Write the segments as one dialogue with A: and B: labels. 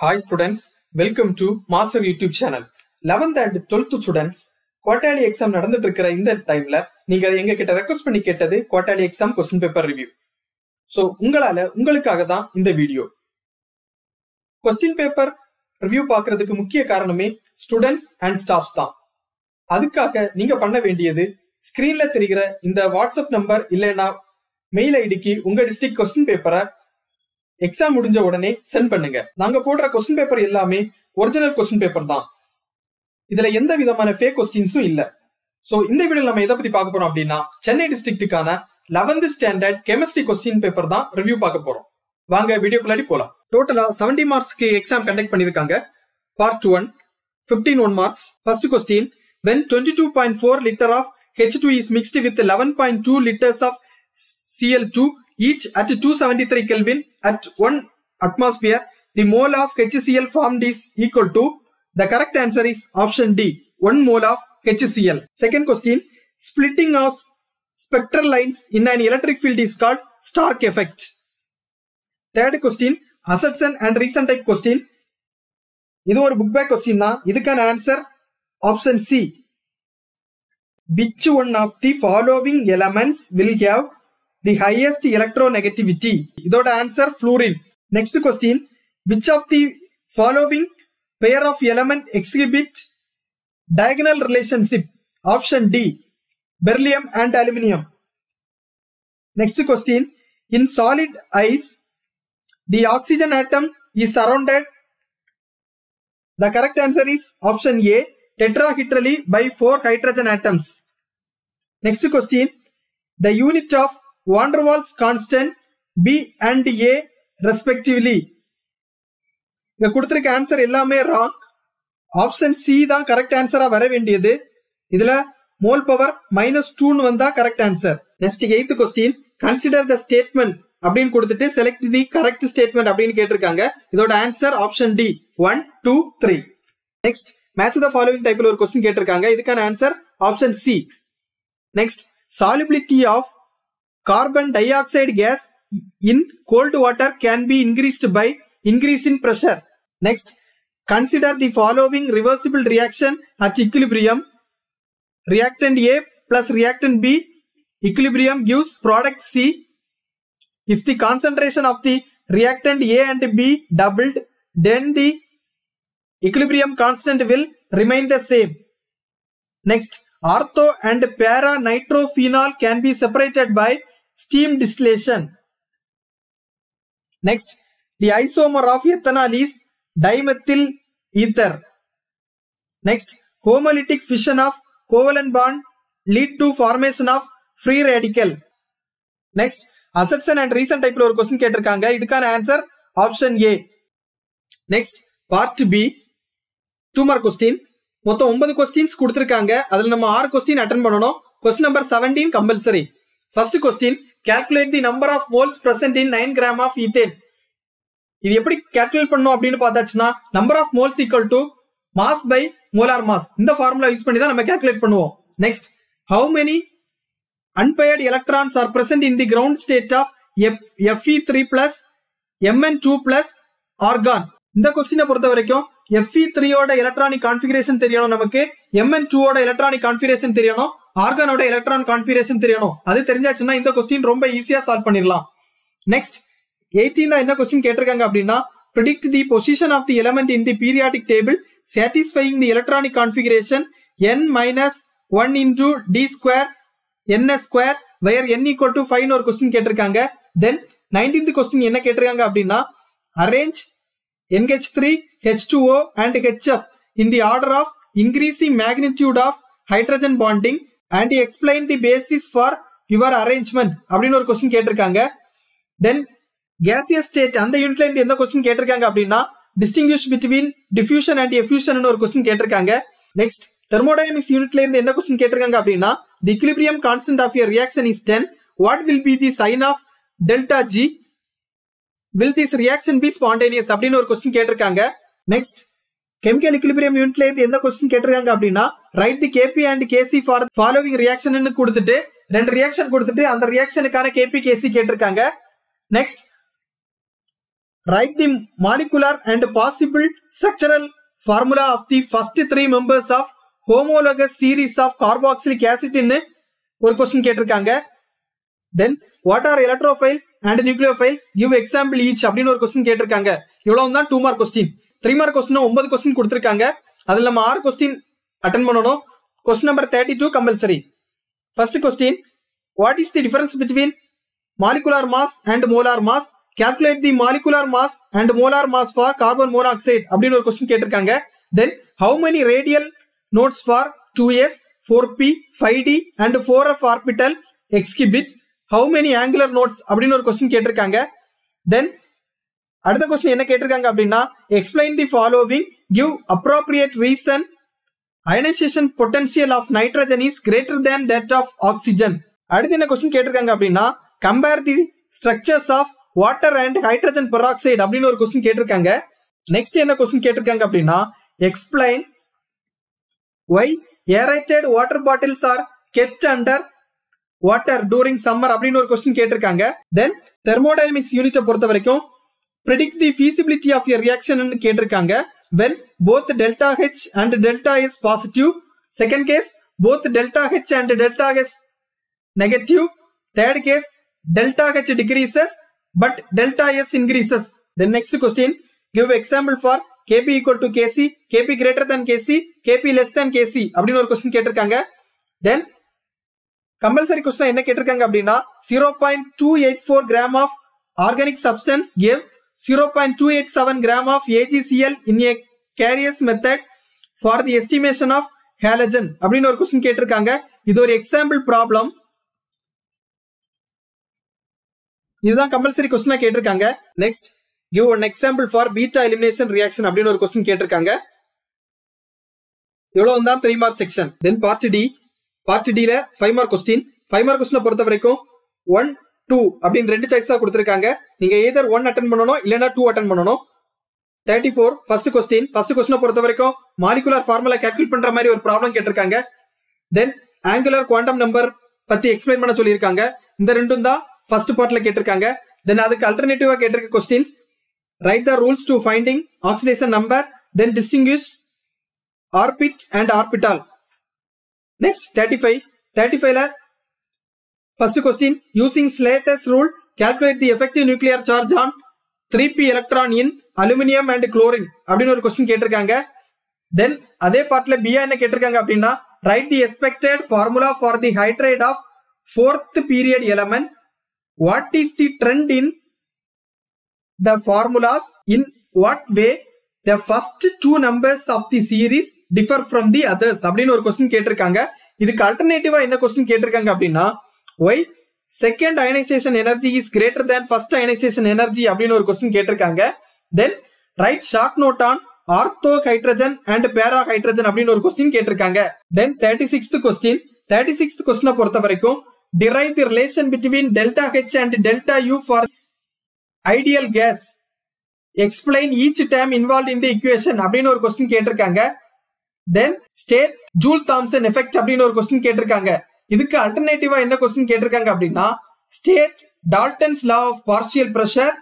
A: Hi students welcome to master YouTube channel eleventh and twelfth students quarterly exam நடந்துட்டு இருக்கிற இந்த டைம்ல நீங்க எங்க கிட்ட ரெக்வஸ்ட் பண்ணி கேட்டது quarterly exam question paper review so உங்களால உங்களுக்காக தான் இந்த வீடியோ கொஸ்டின் பேப்பர் ரிவ்யூ பார்க்கறதுக்கு முக்கிய காரணமே ஸ்டூடெண்ட்ஸ் அண்ட் ஸ்டாஃப்ஸ் தான். அதுக்காக நீங்க பண்ண வேண்டியது ஸ்கிரீன்ல தெரிகிற இந்த வாட்ஸ்அப் நம்பர் இல்லைன்னா மெயில் ஐடிக்கு உங்க டிஸ்ட்ரிக்ட் கொஸ்டின் பேப்பரை எக்ஸாம் முடிஞ்ச உடனே சென்ட் பண்ணுங்க. நாங்க போடுற கொஸ்டின் பேப்பர் எல்லாமே ஒரிஜினல் கொஸ்டின் பேப்பர் தான். இதுல எந்த விதமான ஃபேக் கொஸ்டின்ஸும் இல்ல. சோ இந்த வீடியோ நம்ம எதை பத்தி பார்க்க போறோம் அப்படின்னா Chennai டிஸ்ட்ரிக்ட்டுக்கான eleventh standard chemistry question paper தான் ரிவ்யூ பார்க்க போறோம். வாங்க வீடியோக்குள்ளாடி போலாம். டோட்டலா 70 மார்க்ஸ்க்கு எக்ஸாம் கண்டக்ட் பண்ணிருக்காங்க part one 15 one marks first question when twenty two point four litre of H two is mixed with eleven point two litres of CL two each at 273 Kelvin at 1 atmosphere, the mole of HCl formed is equal to the correct answer is option D, 1 mole of HCl. Second question, splitting of spectral lines in an electric field is called Stark effect. Third question, assertion and reason type question. இது ஒரு book back question தான் இதுக்கான answer option C which one of the following elements will have the highest electronegativity? Without answer fluorine. Next question, which of the following pair of element exhibit diagonal relationship? Option D, beryllium and aluminium. Next question, in solid ice, the oxygen atom is surrounded. The correct answer is option A, tetrahedrally by 4 hydrogen atoms. Next question, the unit of van der Waals constant B and A respectively இங்க கொடுத்துருக்க answer எல்லாமே wrong option C தான் correct ஆன்சரா வர வேண்டியது. இதுல mole power minus டூன்னு வந்தா correct answer next eighth question consider the statement அப்படின்னு கொடுத்துட்டு செலக்ட் தி கரெக்ட் ஸ்டேட்மெண்ட் அப்படின்னு கேட்டிருக்காங்க. இதோட answer option D one two three next match the following டைப்ல ஒரு கொஸ்டின் கேட்டிருக்காங்க. இதுக்கான answer option C next solubility of carbon dioxide gas in cold water can be increased by increase in pressure. Next, consider the following reversible reaction at equilibrium. Reactant A plus reactant B equilibrium gives product C. If the concentration of the reactant A and B doubled, then the equilibrium constant will remain the same. Next, ortho and para nitrophenol can be separated by steam distillation. Next, the isomer of ethanol is dimethyl ether. Next, homolytic fission of covalent bond lead to formation of free radical. Next, assertion and reason type ஒரு question கேட்டிருக்காங்க இதுக்கான answer option A next part B two mark question மொத்தம் ஒன்பது questions கொடுத்திருக்காங்க அதுல நம்ம ஆறு question attend பண்ணணும் question number seventeen compulsory first question calculate the number of moles present in nine gram of ethane இது எப்படி கேல்குலேட் பண்ணும் அப்படின்னு பார்த்தாச்சுன்னா number of moles equal to mass by molar mass இந்த ஃபார்முலா யூஸ் பண்ணி தான் நம்ம calculate பண்ணுவோம். Next how many unpaired electrons are present in the ground state of FE three plus MN two plus argon இந்த கொஸ்டினை பொறுத்த வரைக்கும் FE த்ரீயோட எலக்ட்ரானிக் கான்ஃபிகரேஷன் தெரியணும் நமக்கு. Mn2 ஓட எலக்ட்ரானிக் கான்ஃபிகரேஷன் தெரியணும். ஆர்கானோட எலக்ட்ரான் கான்ஃபிகரேஷன் தெரியணும். அது தெரிஞ்சாச்சுன்னா இந்த கொஸ்டின் ரொம்ப ஈஸியா சால்வ் பண்ணிடலாம். நெக்ஸ்ட் எயிட்டீன் என்ன கொஸ்டின் கேட்டிருக்காங்க அப்படின்னா predict the position of the element in the periodic table satisfying the electronic configuration n minus 1 into d square ns square where n equal to 5 ஒரு கொஸ்டின் கேட்டிருக்காங்க. Then nineteenth question என்ன கேட்டிருக்காங்க அப்படின்னா arrange NH3 H2O and HF in the order of increasing magnitude of hydrogen bonding and explain the basis for your arrangement அப்படின்னு ஒரு question கேட்டிருக்காங்க தென் gaseous state அந்த யூனிட்ல இருந்து எந்த கொஸ்டின் கேட்டிருக்காங்க அப்படின்னா distinguish between diffusion and effusion ஒரு கொஸ்டின் கேட்டிருக்காங்க நெக்ஸ்ட் தெர்மோடைனமிக்ஸ் யூனிட்ல இருந்து என்ன கொஸ்டின் கேட்டிருக்காங்க அப்படின்னா the equilibrium constant of your reaction is 10 what will be the sign of delta g will this reaction be spontaneous அப்படின்னு ஒரு கொஸ்டின் கேட்டிருக்காங்க. நெக்ஸ்ட் கெமிக்கல் equilibrium யூனிட்ல இருந்து எந்த கொஸ்டின் கேட்டிருக்காங்க அப்படின்னா write the KP and KC for following reaction கொடுத்துட்டு ரெண்டு ரியாக்ஷன் கொடுத்துட்டு அந்த ரியாக்ஷனுக்கான கேபி கேசி கேட்டிருக்காங்க. Next write the molecular and possible structural formula of the first three members of homologous series of carboxylic ஆசிட்னு ஒரு கொஸ்டின் கேட்டிருக்காங்க. Then what are electrophiles and nucleophiles give example each அப்படின்னு ஒரு கொஸ்டின் கேட்டிருக்காங்க. இவ்வளவு தான் two mark question three mark question ஒன்பது question கொடுத்துருக்காங்க. அதுல நம்ம ஆறு கொஸ்டின் அட்டன் பண்ணணும். Question number thirty two compulsory first question what is the difference between molecular mass and molar mass calculate the molecular mass and molar mass for carbon monoxide அப்படின்னு ஒரு question கேட்டிருக்காங்க. Then how many radial nodes for two S four P five D and four F orbital exhibit how many angular nodes அப்படின்னு ஒரு question கேட்டிருக்காங்க. தென் அடுத்த question என்ன கேட்டிருக்காங்க அப்படின்னா explain the following give appropriate reason ionization potential of nitrogen is greater than that of oxygen அடுத்து என்ன question கேட்டிருக்காங்க அப்படின்னா compare the structures of water and hydrogen peroxide அப்படின்னு ஒரு கொஸ்டின் கேட்டிருக்காங்க. நெக்ஸ்ட் என்ன கொஸ்டின் கேட்டிருக்காங்க அப்படின்னா explain why aerated water bottles are kept under water during summer அப்படின்னு ஒரு கொஸ்டின் கேட்டிருக்காங்க தென் தெர்மோடைனமிக்ஸ் யூனிட்டை பொறுத்த வரைக்கும் predict the feasibility of your reaction கேட்டிருக்காங்க when both delta H and delta S positive second case both delta H and delta S negative third case delta H decreases but delta S increases then next question give example for KP equal to KC KP greater than KC KP less than KC அப்படின்னு ஒரு question கேட்டிருக்காங்க தென் compulsory question என்ன கேட்டிருக்காங்க அப்படின்னா zero point two eight four gram of organic substance gave zero point two eight seven gram of AgCl in a Carius method for the estimation of halogen அப்படின்னு ஒரு question கேட்டிருக்காங்க. இது ஒரு example problem இதுதான் compulsory கொஸ்டினா கேட்டிருக்காங்க. Next give one example for beta elimination reaction அப்படின்னு ஒரு கொஸ்டின் கேட்டிருக்காங்க. எவ்வளவு தான் three mark section then part D part டில five mark question five mark கொஸ்டினை பொறுத்த வரைக்கும் ஒன் டூ அப்படின்னு ரெண்டு சாய்ஸ் தான் கொடுத்துருக்காங்க. நீங்க ஏதர் ஒன் அட்டன் பண்ணணும் இல்லைன்னா டூ அட்டன் பண்ணணும். Thirty four first question first கொஸ்டினை பொறுத்த வரைக்கும் மாலிகுலர் ஃபார்முலா கேல்குலேட் பண்ற மாதிரி ஒரு ப்ராப்ளம் கேட்டிருக்காங்க. தென் ஆங்குலர் குவாண்டம் நம்பர் பத்தி எக்ஸ்பிளைன் பண்ண சொல்லியிருக்காங்க. இந்த ரெண்டும் தான் ஃபர்ஸ்ட் பார்ட்ல கேட்டிருக்காங்க. தென் அதுக்கு அல்டர்னேட்டிவா கேட்டிருக்க question write the rules to finding oxidation number then distinguish orbit and orbital next thirty five thirty ஃபைவ்ல first question using Slater's rule calculate the effective nuclear charge on three P electron in aluminium and chlorine அப்படின்னு ஒரு question கேட்டிருக்காங்க. தென் அதே பார்ட்ல பியா என்ன கேட்டிருக்காங்க அப்படின்னா write the expected formula for the hydrate of fourth period element what is the trend in the formulas in what way the first two numbers of the series differ from the others அப்படின்னு ஒரு question கேட்டிருக்காங்க. இதுக்கு அல்டர்னேட்டிவா என்ன question கேட்டிருக்காங்க அப்படின்னா why second ionization energy is greater than first ionization energy அப்படின்னு ஒரு question கேட்டிருக்காங்க. Then write short note on ortho hydrogen and para hydrogen அப்படின்னு ஒரு கொஸ்டின் கேட்டிருக்காங்க. Then thirty sixth question thirty sixth கொஸ்டினை பொறுத்த வரைக்கும் derive the relation between delta H and delta U for ideal gas explain each term involve in the equation அப்படின்னு ஒரு question கேட்டிருக்காங்க. Then state Joule Thomson effect அப்படின்னு ஒரு question கேட்டிருக்காங்க. இதுக்கு அல்டர்னேட்டிவா என்ன கொஸ்டின் கேட்டிருக்காங்க அப்படின்னா state Dalton's law of partial pressure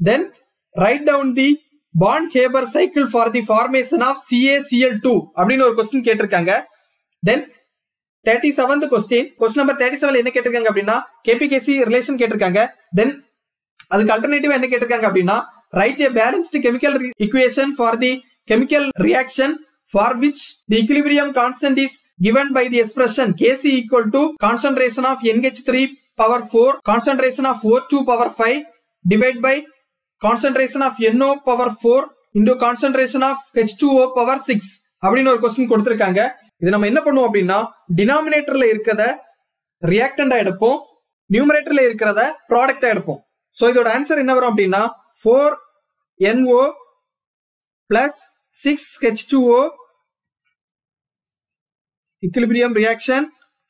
A: then write down the bond Haber cycle for the formation of CACL two அப்படின்னு ஒரு கொஸ்டின் கேட்டிருக்காங்க. Then thirty seventh question question number thirty seven என்ன கேட்டிருக்காங்க அப்படின்னா கேபிகேசி ரிலேஷன் கேட்டிருக்காங்க. தென் அதுக்கு அல்டர்னேட்டிவா என்ன கேட்டிருக்காங்க அப்படின்னா Write a balanced chemical equation for the chemical reaction for which the equilibrium constant is given by the expression Kc equal to concentration of NH3 power 4, concentration of O2 power 5 divided by concentration of NO power 4 into concentration of H2O power 6 அப்படின்னு ஒரு question கொடுத்திருக்காங்க இது நம்ம என்ன பண்ணுவோம் அப்படின்னா டினாமினேட்டர்ல இருக்கிறத ரியாக்டண்டா எடுப்போம் நியூமரேட்டர்ல இருக்கிறத ப்ராடக்டா எடுப்போம் ஸோ இதோட ஆன்சர் என்ன வரும் அப்படின்னா four NO plus 6H2O equilibrium reaction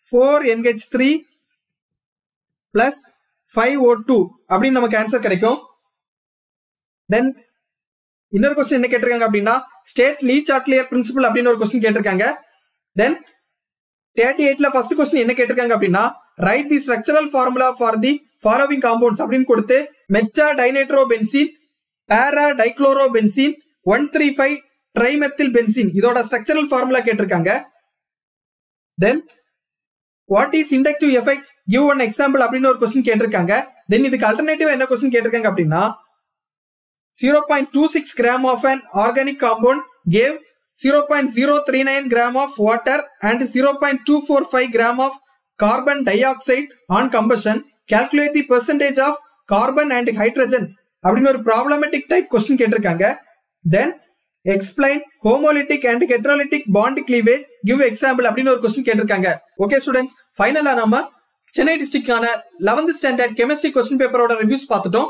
A: 4NH3 plus 5O2 அப்படின்னு நமக்கு ஆன்சர் கிடைக்கும். தென் இன்னொரு கொஸ்டின் என்ன கேட்டிருக்காங்க அப்படின்னா ஸ்டேட் லீ சாட்லியர் பிரின்சிபல் அப்படின்னு ஒரு கொஸ்டின் கேட்டிருக்காங்க. தென் தேர்ட்டி எயிட்ல ஃபர்ஸ்ட் கொஸ்டின் என்ன கேட்டிருக்காங்க அப்படின்னா write the structural formula for the following compounds அப்படின்னு கொடுத்து meta dinitro benzene para dichloro benzene one three five trimethyl benzene இதோட ஸ்ட்ரக்சரல் ஃபார்முலா கேட்டிருக்காங்க. Then what is inductive effect give one example அப்படின்னு ஒரு question கேட்டிருக்காங்க. தென் இதுக்கு அல்டர்னேட்டிவ் என்ன question கேட்டிருக்காங்க அப்படின்னா zero point two six gram of an organic compound gave zero point zero three nine gram of water and zero point two four five gram of carbon dioxide on combustion calculate the percentage of carbon and hydrogen அப்படின்னு ஒரு problematic type question கேட்டிருக்காங்க. தென் explain homolytic and heterolytic bond cleavage give example அப்படின்னு ஒரு question கேட்டிருக்காங்க. Okay students ஃபைனலா நம்ம சென்னை டிஸ்ட்ரிக்டான eleventh standard chemistry question பேப்பரோட ரிவ்யூஸ் பார்த்துட்டோம்.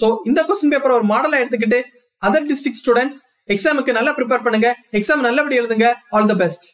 A: ஸோ இந்த கொஸ்டின் பேப்பர் ஒரு மாடலா எடுத்துக்கிட்டு அதர் டிஸ்ட்ரிக்ட் ஸ்டூடெண்ட்ஸ் எக்ஸாமுக்கு நல்லா ப்ரிப்பேர் பண்ணுங்க. எக்ஸாம் நல்லபடி எழுதுங்க. All the best